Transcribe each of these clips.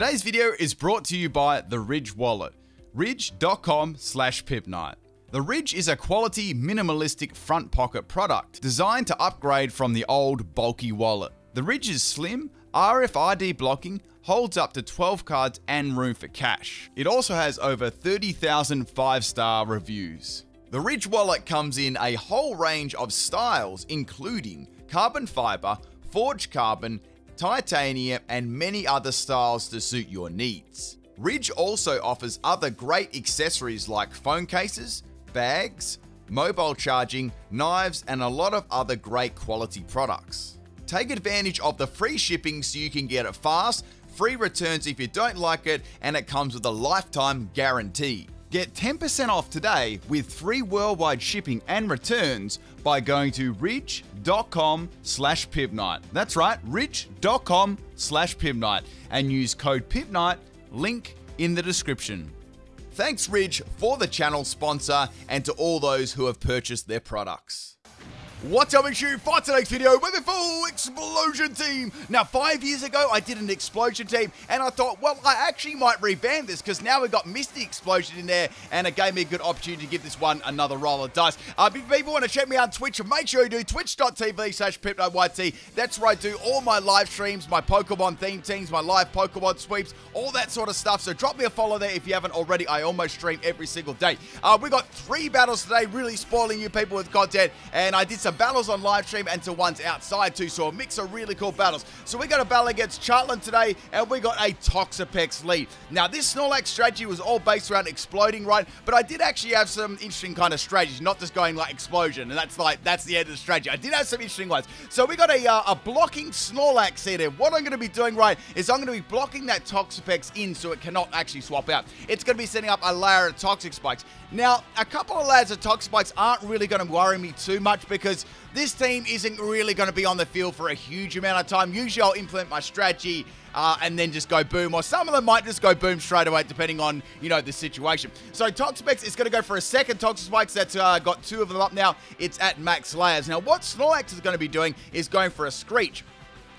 Today's video is brought to you by the Ridge Wallet, ridge.com slash pimpnite. The Ridge is a quality, minimalistic front pocket product designed to upgrade from the old, bulky wallet. The Ridge is slim, RFID blocking, holds up to 12 cards and room for cash. It also has over 30,000 five star reviews. The Ridge wallet comes in a whole range of styles, including carbon fiber, forged carbon, titanium, and many other styles to suit your needs. Ridge also offers other great accessories like phone cases, bags, mobile charging, knives, and a lot of other great quality products. Take advantage of the free shipping so you can get it fast, free returns if you don't like it, and it comes with a lifetime guarantee. Get 10% off today with free worldwide shipping and returns by going to ridge.com slash pimpnite. That's right, ridge.com slash pimpnite and use code pimpnite, link in the description. Thanks Ridge for the channel sponsor and to all those who have purchased their products. What's up, issue for today's video with the full explosion team. Now, five years ago, I did an explosion team, and I thought, well, I actually might revamp this because now we've got Misty Explosion in there, and it gave me a good opportunity to give this one another roll of dice. Uh, if people want to check me out on Twitch, make sure you do twitch.tv slash pimpniteyt. That's where I do all my live streams, my Pokemon theme teams, my live Pokemon sweeps, all that sort of stuff. So drop me a follow there if you haven't already. I almost stream every single day. Uh, we got three battles today, really spoiling you people with content, and I did some battles on live stream and to ones outside too, so a mix of really cool battles. So we got a battle against Chartland today, and we got a Toxapex lead. Now, this Snorlax strategy was all based around exploding, right? But I did actually have some interesting kind of strategies, not just going like explosion, and that's like, that's the end of the strategy. I did have some interesting ones. So we got a, uh, a blocking Snorlax here. What I'm going to be doing, right, is I'm going to be blocking that Toxapex in so it cannot actually swap out. It's going to be setting up a layer of Toxic Spikes. Now, a couple of layers of Toxic Spikes aren't really going to worry me too much because this team isn't really going to be on the field for a huge amount of time. Usually I'll implement my strategy uh, and then just go boom, or some of them might just go boom straight away, depending on, you know, the situation. So Toxapex is going to go for a second Spikes. That's uh, got two of them up now. It's at max layers. Now, what Snorlax is going to be doing is going for a Screech.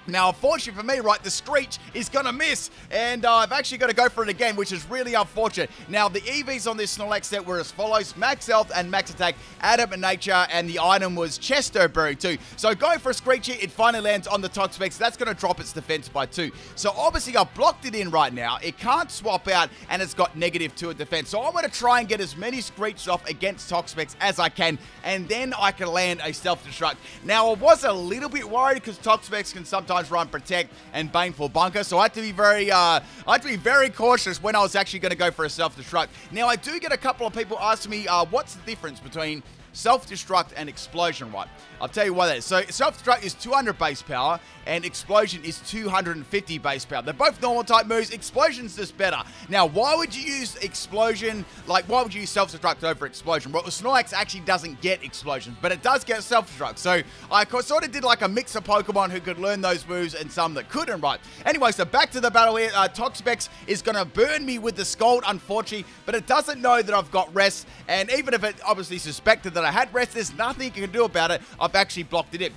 Now, unfortunately for me, right, the Screech is going to miss, and uh, I've actually got to go for it again, which is really unfortunate. Now, the EVs on this Snorlax set were as follows, Max Health and Max Attack, Adamant Nature, and the item was Chesto Berry too. So going for a Screech here, it finally lands on the Toxapex. That's going to drop its defense by two. So obviously, I've blocked it in right now. It can't swap out, and it's got negative two defense. So I'm going to try and get as many Screeches off against Toxapex as I can, and then I can land a Self-Destruct. Now, I was a little bit worried because Toxapex can sometimes sometimes run protect and baneful bunker. So I had to be very, uh, I had to be very cautious when I was actually going to go for a self-destruct. Now I do get a couple of people asking me, uh, what's the difference between self-destruct and explosion, right? I'll tell you why that is. So self-destruct is 200 base power, and explosion is 250 base power. They're both normal type moves. Explosion's just better. Now, why would you use explosion? Like, why would you use self-destruct over explosion? Well, Snorlax actually doesn't get explosion, but it does get self-destruct. So I sort of did like a mix of Pokemon who could learn those moves and some that couldn't, right? Anyway, so back to the battle here. Uh, Toxapex is going to burn me with the Scald, unfortunately, but it doesn't know that I've got rest. And even if it obviously suspected that I had rest, there's nothing you can do about it. I've actually blocked it in.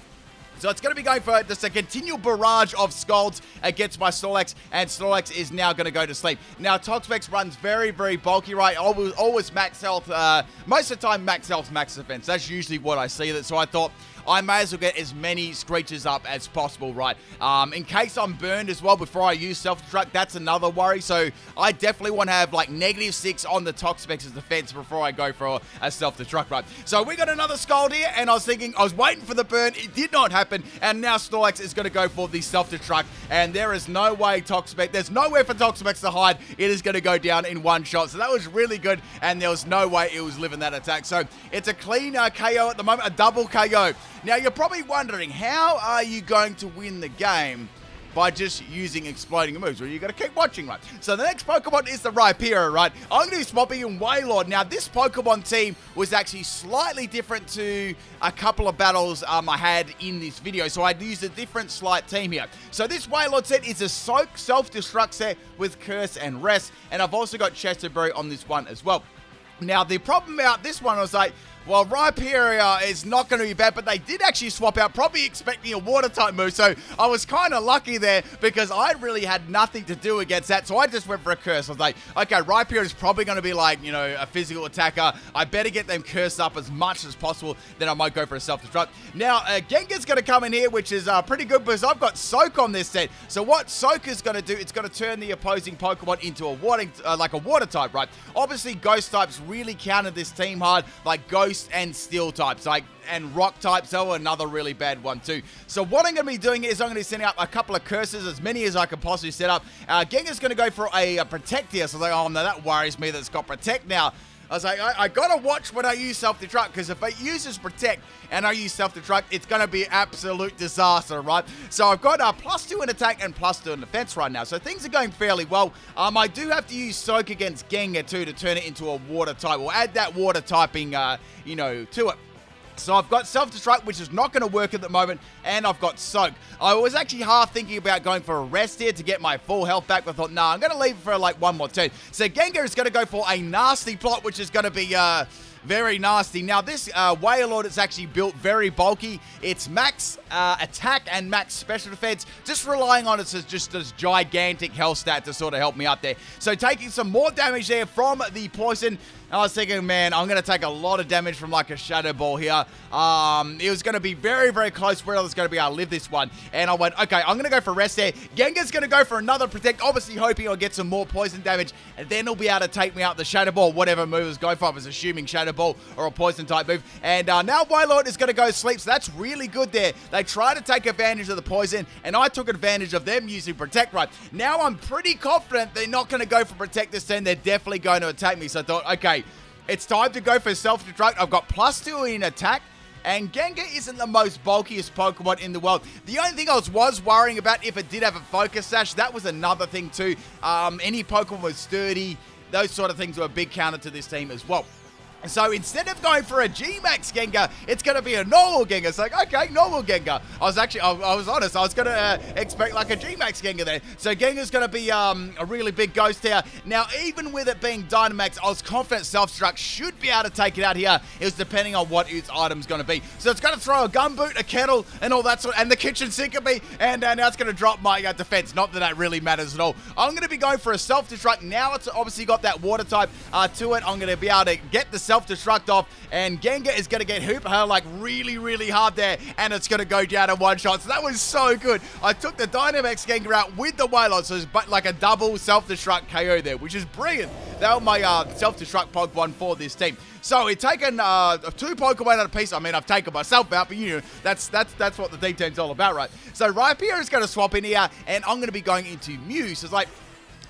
So it's going to be going for just a continual barrage of Scalds against my Snorlax, and Snorlax is now going to go to sleep. Now, Toxapex runs very, very bulky, right? Always, always max health. Uh, most of the time, max health, max defense. That's usually what I see. That So I thought I may as well get as many Screeches up as possible, right? Um, in case I'm burned as well before I use self-destruct, that's another worry. So I definitely want to have like negative six on the Toxapex's defense before I go for a self-destruct, right? So we got another Scald here, and I was thinking, I was waiting for the burn. It did not happen, and now Snorlax is going to go for the self-destruct, and there is no way Toxapex, there's nowhere for Toxapex to hide. It is going to go down in one shot. So that was really good, and there was no way it was living that attack. So it's a clean uh, KO at the moment, a double KO. Now, you're probably wondering, how are you going to win the game by just using exploding moves? Well, you got to keep watching, right? So the next Pokemon is the Rhyperior, right? I'm going to be swapping in Wailord. Now, this Pokemon team was actually slightly different to a couple of battles um, I had in this video, so I'd used a different slight team here. So this Wailord set is a Soak Self-Destruct set with Curse and Rest, and I've also got Chesto Berry on this one as well. Now, the problem about this one was like, Well, Rhyperior is not going to be bad, but they did actually swap out, probably expecting a water type move. So I was kind of lucky there because I really had nothing to do against that. So I just went for a curse. I was like, okay, Rhyperior is probably going to be like, you know, a physical attacker. I better get them cursed up as much as possible. Then I might go for a self destruct. Now, uh, Gengar's going to come in here, which is uh, pretty good because I've got Soak on this set. So what Soak is going to do, it's going to turn the opposing Pokemon into a water, uh, like a water type, right? Obviously, Ghost types really counted this team hard, like Ghost and Steel types, like and rock types oh another really bad one too. So what i'm going to be doing is i'm going to be setting up a couple of curses as many as i can possibly set up. Uh gengar's going to go for a, a protect here so i was like oh no that worries me that it's got protect now I was like, I, I gotta watch when I use self-destruct because if it uses protect and I use self-destruct, it's gonna be absolute disaster, right? So I've got a plus two in attack and plus two in defense right now, so things are going fairly well. Um, I do have to use soak against Gengar too to turn it into a water type. We'll add that water typing, uh, you know, to it. So I've got self-destruct, which is not going to work at the moment, and I've got soak. I was actually half thinking about going for a rest here to get my full health back, but I thought, nah, I'm going to leave for like one more turn. So Gengar is going to go for a nasty plot, which is going to be, uh, very nasty. Now, this uh, Wailord is actually built very bulky. It's max uh, attack and max special defense, just relying on it as just as gigantic health stat to sort of help me up there. So taking some more damage there from the poison. I was thinking, man, I'm going to take a lot of damage from like a Shadow Ball here. Um, it was going to be very, very close where I was going to be able to live this one. And I went, okay, I'm going to go for rest there. Gengar's going to go for another protect, obviously hoping I'll get some more poison damage. And then he'll be able to take me out the Shadow Ball, whatever move is going for. I was assuming Shadow Ball or a poison type move. And uh, now Wailord is going to go sleep, so that's really good there. They try to take advantage of the poison, and I took advantage of them using protect right. Now I'm pretty confident they're not going to go for protect this turn. They're definitely going to attack me. So I thought, okay, it's time to go for self-destruct. I've got plus two in attack. And Gengar isn't the most bulkiest Pokemon in the world. The only thing I was, was worrying about if it did have a Focus Sash, that was another thing too. Um, any Pokemon was sturdy, those sort of things were a big counter to this team as well. So instead of going for a G-Max Gengar, it's going to be a normal Gengar. It's like, okay, normal Gengar. I was actually, I, I was honest, I was going to uh, expect like a G-Max Gengar there. So Gengar's going to be um, a really big ghost here. Now, even with it being Dynamax, I was confident Self-Destruct should be able to take it out here. It was depending on what its item's going to be. So it's going to throw a gumboot, a kettle, and all that sort, and the kitchen sink at me, and uh, now it's going to drop my uh, defense. Not that that really matters at all. I'm going to be going for a Self-Destruct. Now it's obviously got that water type uh, to it. I'm going to be able to get the self-destruct off, and Gengar is going to get Hoop her like really, really hard there, and it's going to go down in one shot. So that was so good. I took the Dynamax Gengar out with the Wailord, so it's like a double self-destruct KO there, which is brilliant. That was my uh, self-destruct Pokemon for this team. So we've taken uh, two Pokemon out of piece. I mean, I've taken myself out, but you know, that's that's that's what the D10's all about, right? So Rhyperior is going to swap in here, and I'm going to be going into Mew. So it's like,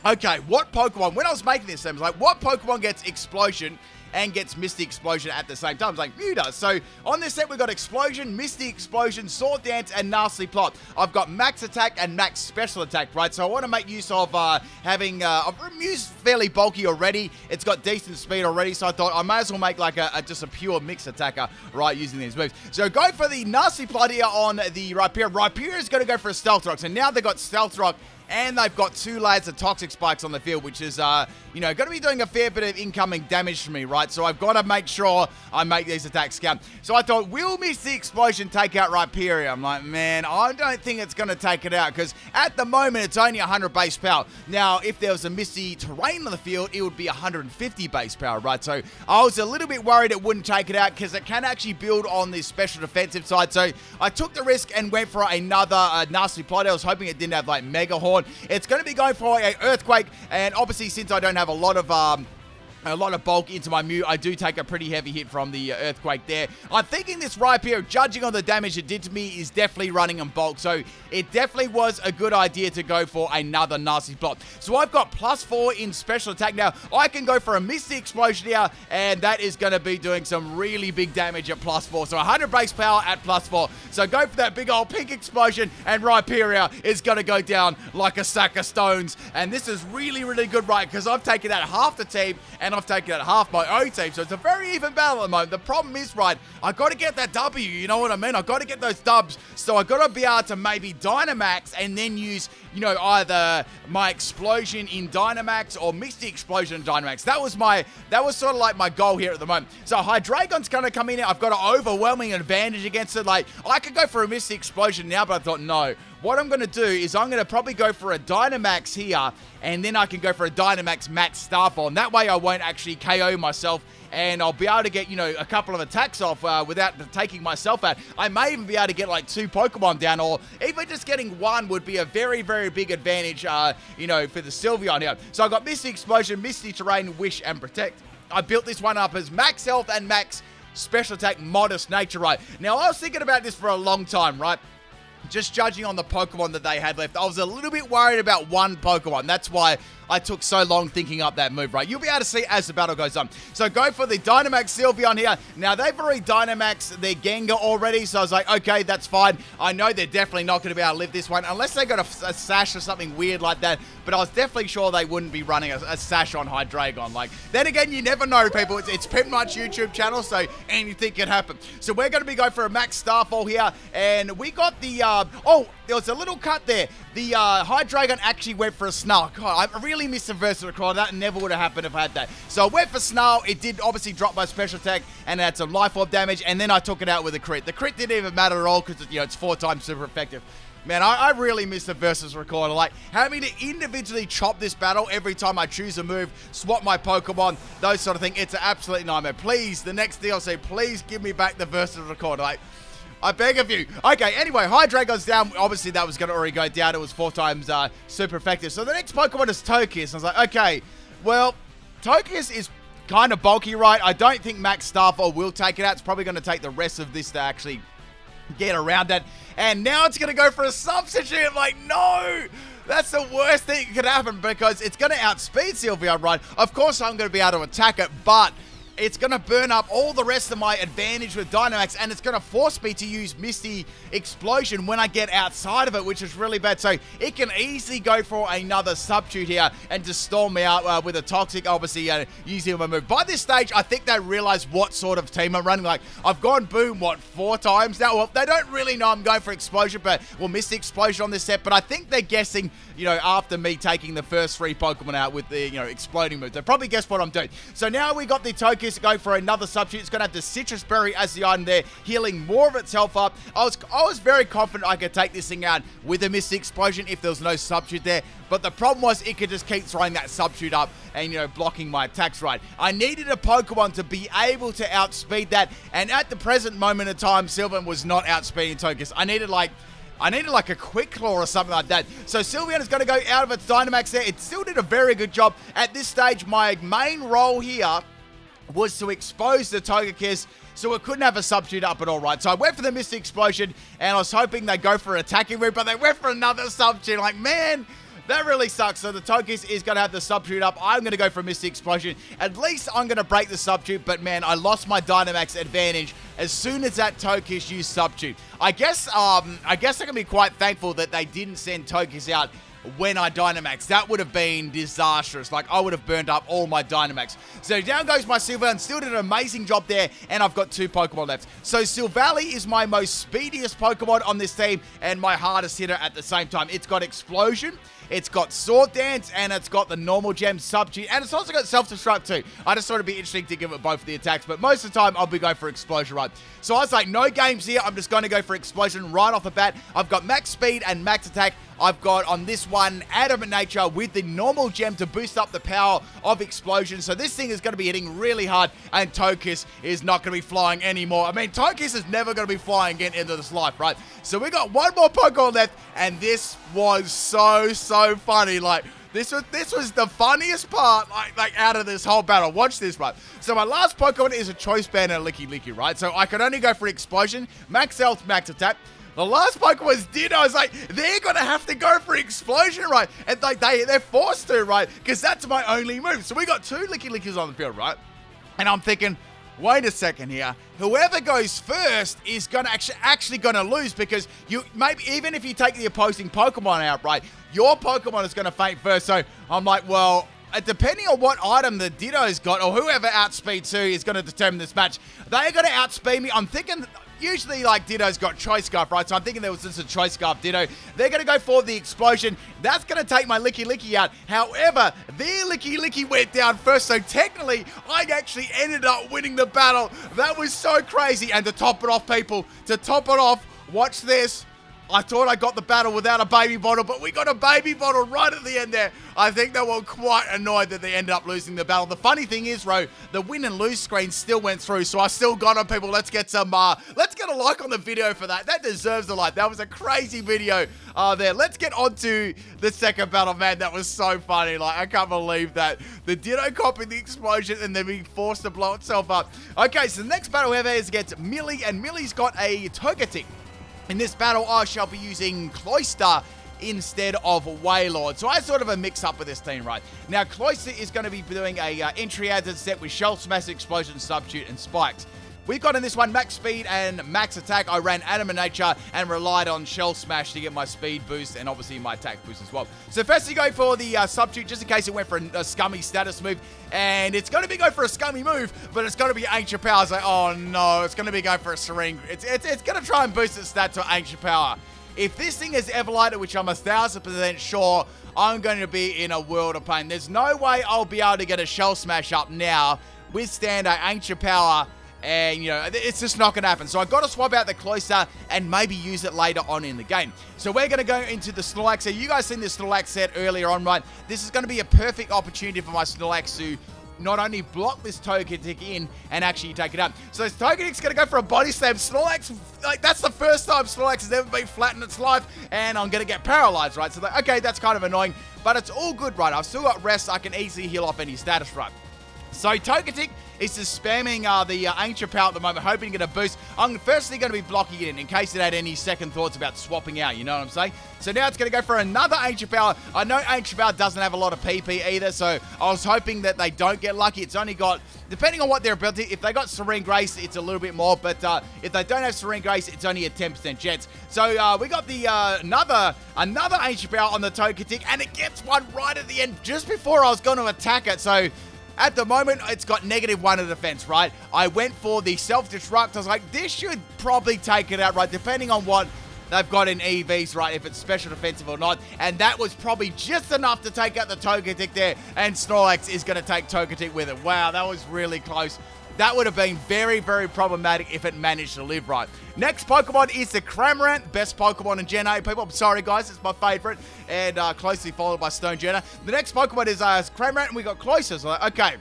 okay, what Pokemon, when I was making this, I was like, what Pokemon gets Explosion and gets Misty Explosion at the same time. It's like Mew does. So on this set, we've got Explosion, Misty Explosion, Sword Dance, and Nasty Plot. I've got Max Attack and Max Special Attack, right? So I want to make use of uh, having, uh, Mew's fairly bulky already. It's got decent speed already, so I thought I may as well make like a, a just a pure mix attacker, right, using these moves. So go for the Nasty Plot here on the Rhyperior. Rhyperior is going to go for a Stealth Rock. So now they've got Stealth Rock and they've got two lads of toxic spikes on the field, which is, uh, you know, going to be doing a fair bit of incoming damage to me, right? So I've got to make sure I make these attacks count. So I thought, we'll Misty Explosion take out Rhyperior? I'm like, man, I don't think it's going to take it out because at the moment it's only 100 base power. Now, if there was a Misty terrain on the field, it would be 150 base power, right? So I was a little bit worried it wouldn't take it out because it can actually build on this special defensive side. So I took the risk and went for another uh, nasty plot. I was hoping it didn't have like Mega Horn it's going to be going for a Earthquake, and obviously since I don't have a lot of um, a lot of bulk into my Mew. I do take a pretty heavy hit from the uh, Earthquake there. I'm thinking this Rhyperior, judging on the damage it did to me, is definitely running in bulk. So it definitely was a good idea to go for another nasty plot. So I've got plus four in special attack now. I can go for a Misty Explosion here, and that is going to be doing some really big damage at plus four. So 100 base power at plus four. So go for that big old pink explosion, and Rhyperior is going to go down like a sack of stones. And this is really, really good, right? Because I've taken out half the team, and I've taken out half my own team. So it's a very even battle at the moment. The problem is, right, I got to get that W. You know what I mean? I got to get those dubs. So I got to be able to maybe Dynamax and then use, you know, either my explosion in Dynamax or Misty Explosion in Dynamax. That was my, that was sort of like my goal here at the moment. So Hydreigon's going to come in. I've got an overwhelming advantage against it. Like, I could go for a Misty Explosion now, but I thought, no. What I'm going to do is I'm going to probably go for a Dynamax here, and then I can go for a Dynamax Max. And that way I won't actually KO myself and I'll be able to get, you know, a couple of attacks off uh, without taking myself out. I may even be able to get like two Pokemon down, or even just getting one would be a very, very big advantage, uh, you know, for the Sylveon here. So I've got Misty Explosion, Misty Terrain, Wish, and Protect. I built this one up as max health and max special attack, modest nature, right? Now, I was thinking about this for a long time, right? Just judging on the Pokemon that they had left, I was a little bit worried about one Pokemon. That's why I took so long thinking up that move, right? You'll be able to see as the battle goes on. So go for the Dynamax Sylveon here. Now, they've already Dynamaxed their Gengar already, so I was like, okay, that's fine. I know they're definitely not going to be able to live this one, unless they got a, a, sash or something weird like that, but I was definitely sure they wouldn't be running a, a sash on Hydreigon. Like, then again, you never know, people. It's, it's pretty much YouTube channel, so anything can happen. So we're going to be going for a Max Starfall here, and we got the, uh, oh, there was a little cut there. The uh, dragon actually went for a Snarl. God, I really missed the Versatile Record. That never would have happened if I had that. So I went for Snarl. It did obviously drop my special attack and had some Life Orb damage, and then I took it out with a crit. The crit didn't even matter at all because you know it's four times super effective. Man, I, I, really miss the versus recorder. Like, having to individually chop this battle every time I choose a move, swap my Pokemon, those sort of thing. It's an absolute nightmare. Please, the next DLC, please give me back the versus recorder. Like, I beg of you. Okay, anyway, Hydreigon's down. Obviously, that was going to already go down. It was four times uh, super effective. So the next Pokemon is Togekiss. I was like, okay, well, Togekiss is kind of bulky, right? I don't think Max Starfall will take it out. It's probably going to take the rest of this to actually get around that. And now it's going to go for a substitute. I'm like, no! That's the worst thing that could happen because it's going to outspeed Sylveon, right? Of course, I'm going to be able to attack it, but it's going to burn up all the rest of my advantage with Dynamax, and it's going to force me to use Misty Explosion when I get outside of it, which is really bad. So it can easily go for another substitute here and just storm me out uh, with a Toxic, obviously, uh, using my move. By this stage, I think they realize what sort of team I'm running. Like, I've gone boom, what, four times now? Well, they don't really know I'm going for Explosion, but, well, Misty Explosion on this set, but I think they're guessing, you know, after me taking the first three Pokemon out with the, you know, exploding move. They probably guess what I'm doing. So now we got the Token is going for another substitute. It's going to have the Sitrus Berry as the item there, healing more of itself up. I was, I was very confident I could take this thing out with a Misty Explosion if there was no substitute there. But the problem was it could just keep throwing that substitute up and, you know, blocking my attacks right. I needed a Pokemon to be able to outspeed that. And at the present moment of time, Sylveon was not outspeeding Togekiss. I needed, like... I needed like a quick claw or something like that. So Sylveon is going to go out of its Dynamax there. It still did a very good job. At this stage, my main role here was to expose the Togekiss so it couldn't have a substitute up at all, right? So I went for the Misty Explosion, and I was hoping they'd go for an attacking move, but they went for another substitute. Like, man, that really sucks. So the Togekiss is going to have the substitute up. I'm going to go for Misty Explosion. At least I'm going to break the substitute, but man, I lost my Dynamax advantage as soon as that Togekiss used substitute. I guess, um, I guess I can be quite thankful that they didn't send Togekiss out when I Dynamax. That would have been disastrous. Like, I would have burned up all my Dynamax. So down goes my Sylveon. Still did an amazing job there, and I've got two Pokemon left. So Silvally is my most speediest Pokemon on this team, and my hardest hitter at the same time. It's got Explosion, it's got Sword Dance, and it's got the normal gem substitute, and it's also got Self-Destruct too. I just thought it'd be interesting to give it both the attacks, but most of the time I'll be going for Explosion right. So I was like, no games here. I'm just going to go for Explosion right off the bat. I've got max speed and max attack. I've got on this one Adamant Nature with the normal gem to boost up the power of Explosion. So this thing is going to be hitting really hard, and Togekiss is not going to be flying anymore. I mean, Togekiss is never going to be flying again into this life, right? So we got one more Pokemon left, and this was so, so funny. Like, this was this was the funniest part, like, like out of this whole battle. Watch this, right? So my last Pokemon is a Choice Band and a Lickilicky, right? So I could only go for Explosion, Max Health, Max Attack. The last Pokemon was Ditto. I was like, they're gonna have to go for Explosion, right? And like they they're forced to, right? Because that's my only move. So we got two Lickilickys on the field, right? And I'm thinking, wait a second here. Whoever goes first is gonna actually actually gonna lose because you maybe even if you take the opposing Pokemon out, right, your Pokemon is gonna faint first. So I'm like, well, uh, depending on what item the Ditto's got, or whoever outspeeds who is going to determine this match, they're going to outspeed me. I'm thinking usually like Ditto's got Choice Scarf, right? So I'm thinking there was just a Choice Scarf Ditto. They're going to go for the Explosion. That's going to take my Lickilicky out. However, their licky went down first, so technically I actually ended up winning the battle. That was so crazy. And to top it off, people, to top it off, watch this. I thought I got the battle without a baby bottle, but we got a baby bottle right at the end there. I think they were quite annoyed that they ended up losing the battle. The funny thing is, Ro, the win and lose screen still went through, so I still got on people. Let's get some, uh, let's get a like on the video for that. That deserves a like. That was a crazy video uh, there. Let's get on to the second battle, man. That was so funny. Like, I can't believe that. The Ditto copied the explosion and then being forced to blow itself up. Okay, so the next battle we have is against Millie, and Millie's got a Togetic. In this battle, I shall be using Cloyster instead of Wailord. So I sort of a mix up with this team, right? Now, Cloyster is going to be doing a uh, entry a set with Shell Smash, Explosion, Substitute, and Spikes. We've got in this one max speed and max attack. I ran anima Nature and relied on Shell Smash to get my speed boost and obviously my attack boost as well. So first you go for the uh, substitute just in case it went for a, a scummy status move. And it's going to be going for a scummy move, but it's going to be Ancient Power. Like, oh no, it's going to be going for a Serene. It's, it's, it's going to try and boost its stat to Ancient Power. If this thing is Eviolite, which I'm a thousand percent sure, I'm going to be in a world of pain. There's no way I'll be able to get a Shell Smash up now, withstand our Ancient Power, and, you know, it's just not to happen. So I've got to swap out the Cloyster and maybe use it later on in the game. So we're to go into the Snorlax. So you guys seen the Snorlax set earlier on, right? This is to be a perfect opportunity for my Snorlax to not only block this Togetic in and actually take it out. So this Togetic's going to go for a body slam. Snorlax, like, that's the first time Snorlax has ever been flat in its life, and I'm going to get paralyzed, right? So, like, okay, that's kind of annoying, but it's all good, right? I've still got rest. I can easily heal off any status, right? So Togetic is just spamming uh, the uh, Ancient Power at the moment, hoping to get a boost. I'm firstly going to be blocking it in, in case it had any second thoughts about swapping out, you know what I'm saying? So now it's going to go for another Ancient Power. I know Ancient Power doesn't have a lot of PP either, so I was hoping that they don't get lucky. It's only got, depending on what their ability, if they got Serene Grace, it's a little bit more, but uh, if they don't have Serene Grace, it's only a 10% chance. So uh, we got the uh, another another Ancient Power on the Togetic, and it gets one right at the end, just before I was going to attack it, so... At the moment, it's got negative one of defense, right? I went for the self-destruct. I was like, this should probably take it out, right? Depending on what they've got in EVs, right? If it's special defensive or not. And that was probably just enough to take out the Togetic there. And Snorlax is going to take Togetic with it. Wow, that was really close. That would have been very, very problematic if it managed to live right. Next Pokemon is the Cramorant, best Pokemon in Gen 8. People, I'm sorry guys, it's my favorite, and uh, closely followed by Stonjourner. The next Pokemon is uh, Cramorant, and we got Cloyster. So, okay,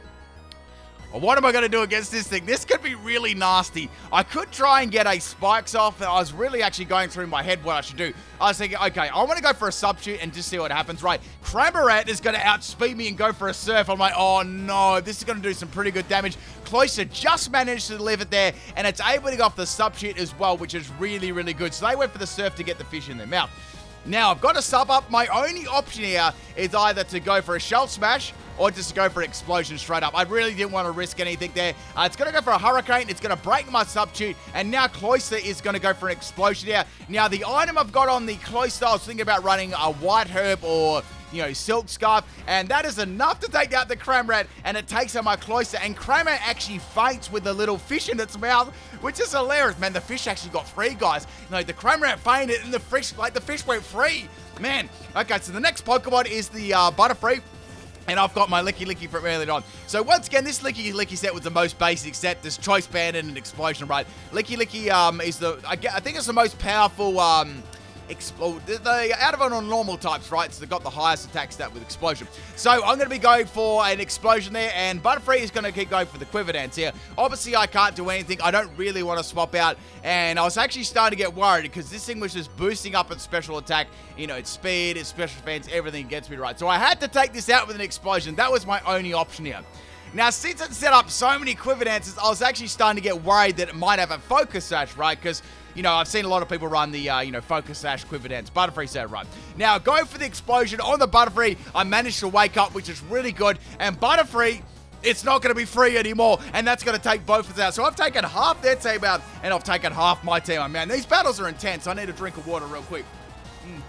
what am I going to do against this thing? This could be really nasty. I could try and get a spikes off. I was really actually going through my head what I should do. I was thinking, okay, I want to go for a substitute and just see what happens. Right, Cramorant is going to outspeed me and go for a surf. I'm like, oh no, this is going to do some pretty good damage. Cloyster just managed to deliver it there, and it's able to go off the substitute as well, which is really, really good. So they went for the surf to get the fish in their mouth. Now, I've got to sub up. My only option here is either to go for a Shell Smash or just go for an explosion straight up. I really didn't want to risk anything there. Uh, it's going to go for a hurricane. It's going to break my substitute. And now Cloyster is going to go for an explosion here. Now, the item I've got on the Cloyster, I was thinking about running a white herb or you know, Silk Scarf, and that is enough to take out the Cramorant, and it takes out my Cloyster, and Cramorant actually faints with a little fish in its mouth, which is hilarious. Man, the fish actually got free, guys. You know, the Cramorant fainted, and the fish, like, the fish went free. Man, okay, so the next Pokemon is the uh, Butterfree. And I've got my Lickilicky from earlier on. So once again, this Lickilicky set was the most basic set. This Choice Band and an Explosion, right? Lickilicky um, is the, I, I think it's the most powerful um, explode. They out of on normal types, right? So they've got the highest attack stat with explosion. So I'm going to be going for an explosion there, and Butterfree is going to keep going for the quiver dance here. Obviously, I can't do anything. I don't really want to swap out, and I was actually starting to get worried because this thing was just boosting up its special attack. You know, its speed, its special defense, everything gets me right. So I had to take this out with an explosion. That was my only option here. Now, since it set up so many quiver dances, I was actually starting to get worried that it might have a focus sash, right? Because you know, I've seen a lot of people run the, uh, you know, Focus Sash Quiver Dance. Butterfree set run. Now, go for the explosion on the Butterfree. I managed to wake up, which is really good. And Butterfree, it's not going to be free anymore, and that's going to take both of us out. So I've taken half their team out, and I've taken half my team out. Man, these battles are intense. I need a drink of water real quick. Mm.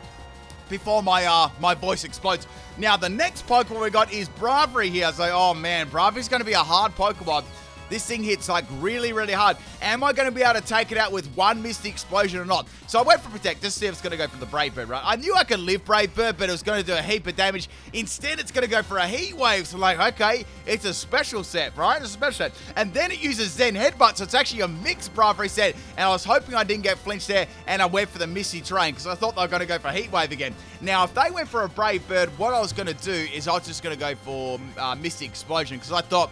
before my uh my voice explodes. Now the next Pokemon we got is Braviary here. So oh man, Braviary's gonna be a hard Pokemon. This thing hits like really, really hard. Am I going to be able to take it out with one Misty Explosion or not? So I went for Protect to see if it's going to go for the Brave Bird, right? I knew I could live Brave Bird, but it was going to do a heap of damage. Instead, it's going to go for a Heat Wave. So like, okay, it's a special set, right? It's a special set. And then it uses Zen Headbutt, so it's actually a mixed Braviary set. And I was hoping I didn't get flinched there, and I went for the Misty Terrain because I thought they were going to go for Heat Wave again. Now, if they went for a Brave Bird, what I was going to do is I was just going to go for uh, Misty Explosion because I thought,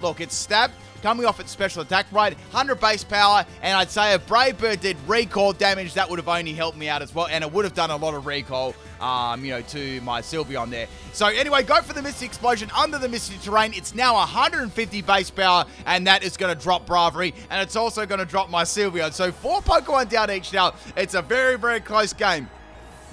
look, it's Stab coming off its special attack rate, 100 base power, and I'd say if Brave Bird did recoil damage, that would have only helped me out as well, and it would have done a lot of recoil. um, you know, to my Sylveon there. So anyway, go for the Misty Explosion under the Misty Terrain. It's now 150 base power, and that is going to drop Braviary, and it's also going to drop my Sylveon. So four Pokemon down each now. It's a very, very close game.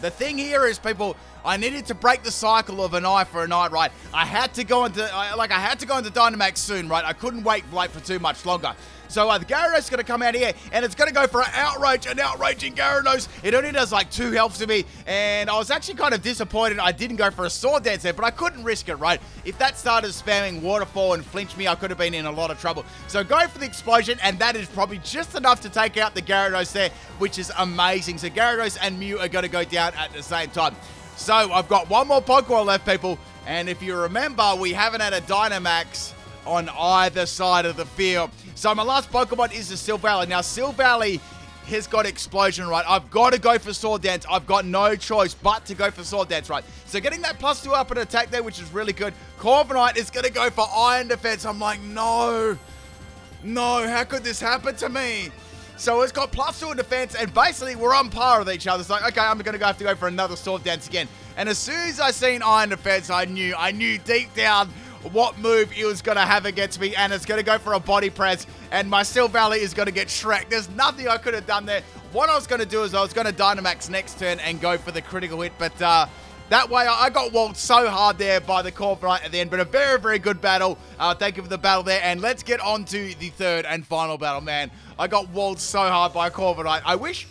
The thing here is, people, I needed to break the cycle of an eye for an eye, right? I had to go into, like, I had to go into Dynamax soon, right? I couldn't wait, wait for too much longer. So uh, the Gyarados is going to come out here, and it's going to go for an outrage, an outraging Gyarados. It only does like two health to me, and I was actually kind of disappointed I didn't go for a Sword Dance there, but I couldn't risk it, right? If that started spamming Waterfall and flinch me, I could have been in a lot of trouble. So go for the Explosion, and that is probably just enough to take out the Gyarados there, which is amazing. So Gyarados and Mew are going to go down at the same time. So I've got one more Pokemon left, people. And if you remember, we haven't had a Dynamax on either side of the field. So my last Pokemon is the Silvally. Now, Silvally has got Explosion, right? I've got to go for Sword Dance. I've got no choice but to go for Sword Dance, right? So getting that plus two up and attack there, which is really good. Corviknight is going to go for Iron Defense. I'm like, no. No, how could this happen to me? So it's got plus two in defense, and basically we're on par with each other. It's like, okay, I'm going to have to go for another sword dance again. And as soon as I seen Iron Defense, I knew, I knew deep down what move he was going to have against me, and it's going to go for a body press, and my steel Silvally is going to get Shrek. There's nothing I could have done there. What I was going to do is I was going to Dynamax next turn and go for the critical hit, but uh, that way I got walled so hard there by the Corviknight at the end, but a very, very good battle. Uh, thank you for the battle there, and let's get on to the third and final battle, man. I got walled so hard by Corviknight. I wish,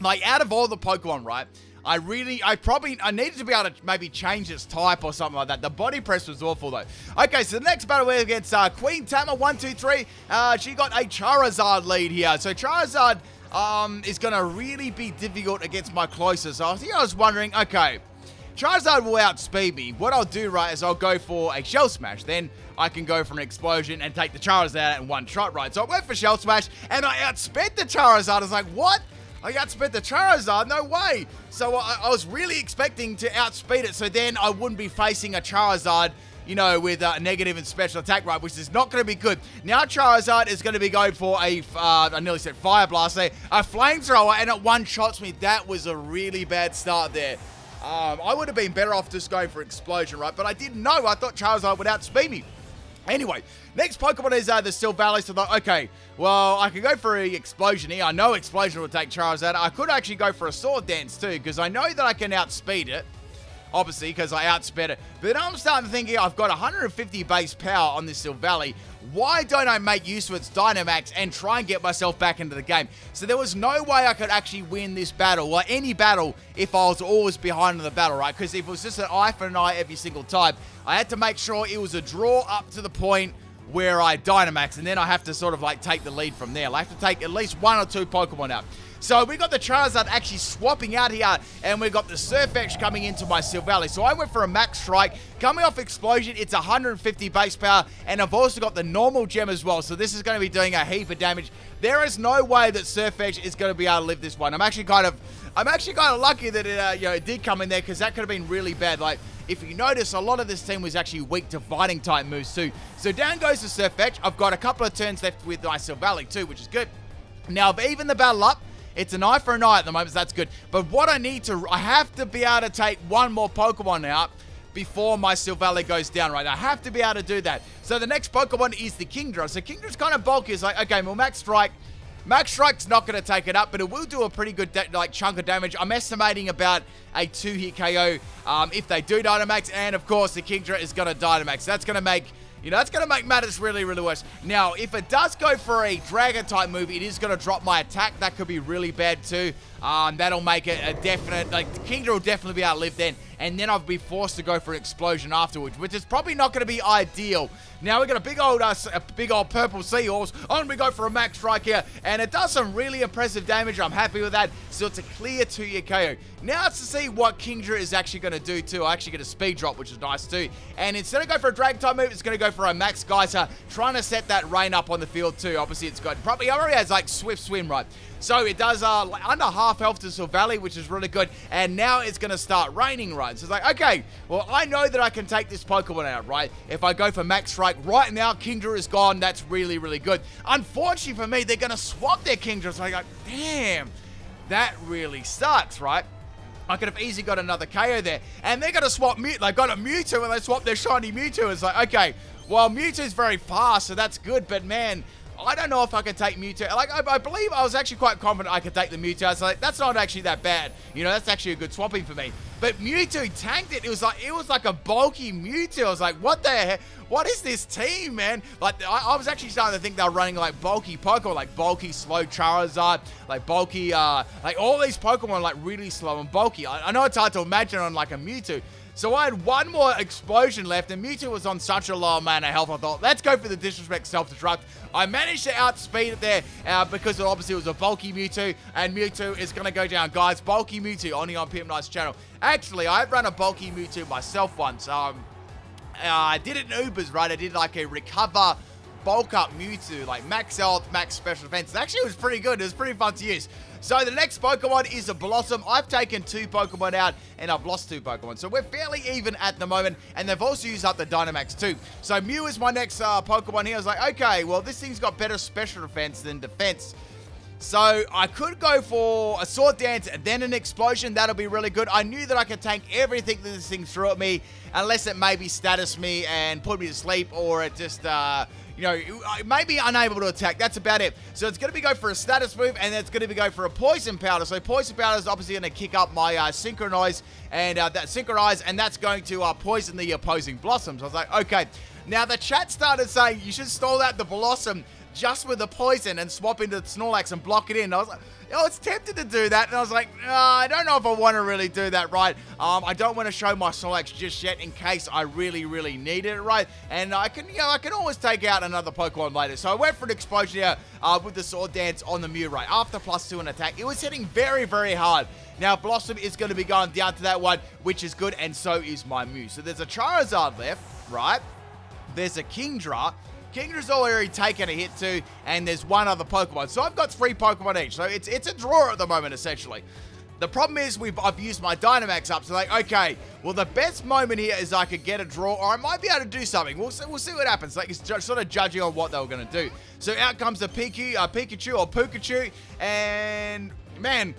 like, out of all the Pokemon, right, I really, I probably, I needed to be able to maybe change its type or something like that. The body press was awful though. Okay, so the next battle we're against uh, Queen Tama 123. Uh, she got a Charizard lead here. So Charizard um, is going to really be difficult against my closest. So I was wondering, okay, Charizard will outspeed me. What I'll do, right, is I'll go for a Shell Smash. Then I can go for an Explosion and take the Charizard in one shot, right? So I went for Shell Smash, and I outsped the Charizard. I was like, what? I outsped the Charizard? No way. So I, I was really expecting to outspeed it, so then I wouldn't be facing a Charizard you know, with uh, negative and special attack, right, which is not going to be good. Now Charizard is going to be going for a, uh, I nearly said Fire Blast there, a Flamethrower, and it one-shots me. That was a really bad start there. Um, I would have been better off just going for Explosion, right? But I didn't know. I thought Charizard would outspeed me. Anyway, next Pokemon is uh, the Silvally. So, thought, okay, well, I could go for an Explosion here. I know Explosion will take Charizard. I could actually go for a Sword Dance too, because I know that I can outspeed it. Obviously, because I outsped it. But I'm starting to think I've got 150 base power on this Silvally. Why don't I make use of its Dynamax and try and get myself back into the game? So there was no way I could actually win this battle, or any battle, if I was always behind in the battle, right? Because if it was just an eye for an eye every single time, I had to make sure it was a draw up to the point where I Dynamax, and then I have to sort of like take the lead from there. I have to take at least one or two Pokemon out. So we got the Charizard actually swapping out here, and we got the Sirfetch'd coming into my Silvally. So I went for a Max Strike. Coming off Explosion, it's 150 base power, and I've also got the normal gem as well. So this is going to be doing a heap of damage. There is no way that Sirfetch'd is going to be able to live this one. I'm actually kind of, I'm actually kind of lucky that it, uh, you know, it did come in there because that could have been really bad. Like, if you notice, a lot of this team was actually weak to fighting type moves too. So down goes the Sirfetch'd. I've got a couple of turns left with my Silvally too, which is good. Now, I've even the battle up. It's an eye for an eye at the moment, so that's good. But what I need to, I have to be able to take one more Pokemon out before my Silvally goes down, right? I have to be able to do that. So the next Pokemon is the Kingdra. So Kingdra's kind of bulky. It's like, okay, well, Max Strike. Max Strike's not going to take it up, but it will do a pretty good like chunk of damage. I'm estimating about a two-hit KO um, if they do Dynamax, and of course the Kingdra is going to Dynamax. That's going to make You know, that's going to make matters really, really worse. Now, if it does go for a Dragon type move, it is going to drop my attack. That could be really bad too. Um, that'll make it a definite, like, Kingdra will definitely be outlived then. And then I'll be forced to go for an explosion afterwards, which is probably not going to be ideal. Now, we got a big old, uh, a big old purple seahorse. Going to go for a max strike here. And it does some really impressive damage. I'm happy with that. So it's a clear 2-year KO. Now it's to see what Kingdra is actually going to do too. I actually get a speed drop, which is nice too. And instead of going for a Dragon type move, it's going to go for a Max Geyser, trying to set that rain up on the field too. Obviously, it's got probably already has like Swift Swim, right? So it does uh, under half health to Silvally, which is really good. And now it's going to start raining, right? So it's like, okay, well, I know that I can take this Pokemon out, right? If I go for Max Strike right now, Kingdra is gone. That's really, really good. Unfortunately for me, they're going to swap their Kingdra. So I go, damn, that really sucks, right? I could have easily got another KO there. And they're going to swap Mewtwo. They got a Mewtwo and they swapped their shiny Mewtwo. It's like, okay, well, Mewtwo's very fast, so that's good. But, man, I don't know if I can take Mewtwo. Like, I, I, believe I was actually quite confident I could take the Mewtwo. I was like, that's not actually that bad. You know, that's actually a good swapping for me. But Mewtwo tanked it. It was like, it was like a bulky Mewtwo. I was like, what the heck? What is this team, man? Like, I, I was actually starting to think they were running like bulky Pokemon, like bulky, slow Charizard, like bulky, uh, like all these Pokemon like really slow and bulky. I, I know it's hard to imagine on like a Mewtwo. So I had one more explosion left, and Mewtwo was on such a low amount of health. I thought, let's go for the disrespect self-destruct. I managed to outspeed it there uh, because it obviously was a bulky Mewtwo, and Mewtwo is going to go down. Guys, bulky Mewtwo, only on Pimpnite's channel. Actually, I've run a bulky Mewtwo myself once. Um, uh, I did it in Ubers, right? I did like a recover bulk up Mewtwo, like max health, max special defense. Actually, it was pretty good. It was pretty fun to use. So the next Pokemon is a Bellossom. I've taken two Pokemon out and I've lost two Pokemon. So we're fairly even at the moment. And they've also used up the Dynamax too. So Mew is my next uh, Pokemon here. I was like, okay, well, this thing's got better special defense than defense. So I could go for a Sword Dance and then an Explosion. That'll be really good. I knew that I could tank everything that this thing threw at me unless it maybe status me and put me to sleep or it just, uh, you know, maybe unable to attack. That's about it. So it's going to be go for a status move, and it's going to be go for a poison powder. So poison powder is obviously going to kick up my uh, synchronize and uh, that synchronize, and that's going to uh, poison the opposing Bellossoms. I was like, okay. Now the chat started saying you should stall out the Bellossom just with the poison and swap into Snorlax and block it in. I was like, I was tempted to do that, and I was like, oh, I don't know if I want to really do that right. Um, I don't want to show my Snorlax just yet in case I really, really need it right. And I can, you know, I can always take out another Pokemon later. So I went for an explosion here uh, with the Sword Dance on the Mew right after plus two in attack. It was hitting very, very hard. Now, Bellossom is going to be going down to that one, which is good, and so is my Mew. So there's a Charizard left, right? There's a Kingdra, Kingdra's already taken a hit too, and there's one other Pokemon. So I've got three Pokemon each. So it's it's a draw at the moment, essentially. The problem is we've I've used my Dynamax up, so like, okay, well the best moment here is I could get a draw, or I might be able to do something. We'll see, we'll see what happens. Like it's sort of judging on what they were going to do. So out comes the Pikachu, uh, Pikachu or Pikachu, and man,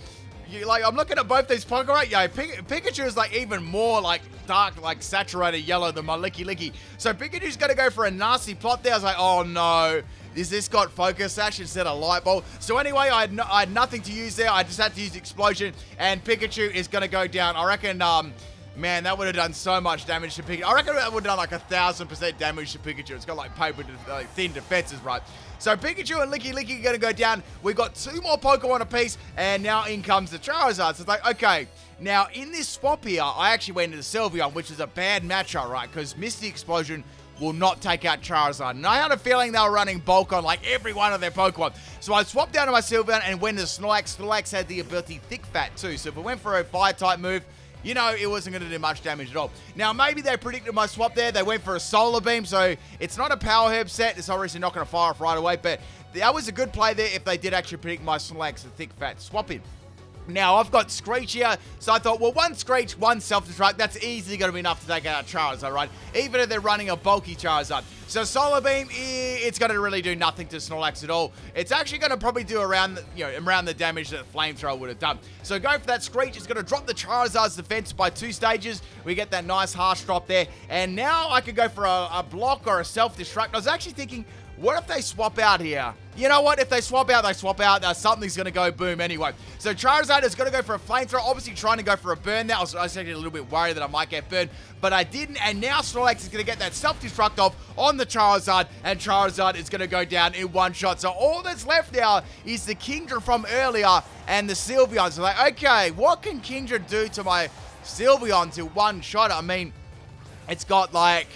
you, like I'm looking at both these Pokemon. Right? Yeah, Pik Pikachu is like even more like dark, like saturated yellow than my Lickilicky. So Pikachu's gonna go for a nasty plot there. I was like, oh no. Is this got Focus Sash instead of Light Ball? So anyway, I had, no, I had nothing to use there. I just had to use Explosion, and Pikachu is to go down. I reckon, um, man, that would have done so much damage to Pikachu. I reckon that would have done like a thousand percent damage to Pikachu. It's got like paper, like thin defenses, right? So Pikachu and Lickilicky are going to go down. We've got two more Pokemon apiece, and now in comes the Charizard. So it's like, okay, now in this swap here, I actually went into Sylveon, which is a bad matchup, right? Because Misty Explosion will not take out Charizard. And I had a feeling they were running bulk on like every one of their Pokemon. So I swapped down to my Sylveon and went to Snorlax. Snorlax had the ability Thick Fat too. So if we went for a Fire-type move, you know it wasn't going to do much damage at all. Now, maybe they predicted my swap there. They went for a Solar Beam, so it's not a Power Herb set. It's obviously not going to fire off right away, but that was a good play there if they did actually predict my Snorlax a thick fat swap. Now, I've got Screech here, so I thought, well, one Screech, one Self-Destruct, that's easily going to be enough to take out Charizard, right? Even if they're running a bulky Charizard. So Solar Beam, eh, it's going to really do nothing to Snorlax at all. It's actually going to probably do around, the, you know, around the damage that Flamethrower would have done. So go for that Screech. It's going to drop the Charizard's defense by two stages. We get that nice harsh drop there. And now I could go for a, a block or a Self-Destruct. I was actually thinking, what if they swap out here? You know what? If they swap out, they swap out. Uh, something's going to go boom anyway. So Charizard is going to go for a flamethrower. Obviously trying to go for a burn there. I was, I was actually a little bit worried that I might get burned, but I didn't. And now Snorlax is going to get that self-destruct off on the Charizard, and Charizard is going to go down in one shot. So all that's left now is the Kingdra from earlier and the Sylveon. So like, okay, what can Kingdra do to my Sylveon to one shot? I mean, it's got like...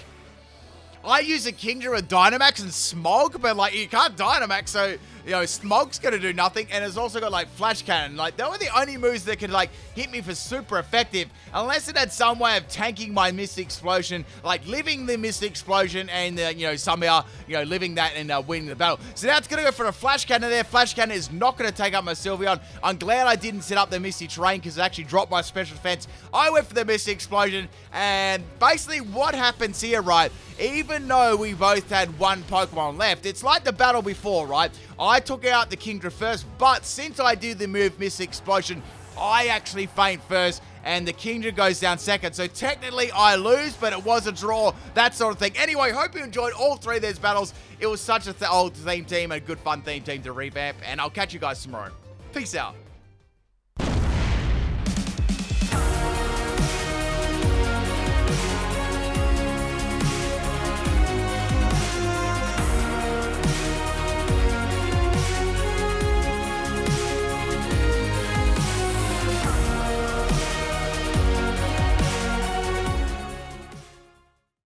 I use a Kingdra with Dynamax and Smog, but like you can't Dynamax, so you know, Smog's gonna do nothing, and it's also got like Flash Cannon. Like, they were the only moves that could like hit me for super effective, unless it had some way of tanking my Misty Explosion, like living the Misty Explosion and, uh, you know, somehow, you know, living that and uh, winning the battle. So now it's gonna go for a Flash Cannon there. Flash Cannon is not gonna take up my Sylveon. I'm glad I didn't set up the Misty Terrain because it actually dropped my special defense. I went for the Misty Explosion, and basically what happens here, right, even though we both had one Pokemon left, it's like the battle before, right? I took out the Kingdra first, but since I did the move Misty Explosion, I actually faint first, and the Kingdra goes down second. So technically I lose, but it was a draw, that sort of thing. Anyway, hope you enjoyed all three of these battles. It was such a th old theme team, a good fun theme team to revamp, and I'll catch you guys tomorrow. Peace out.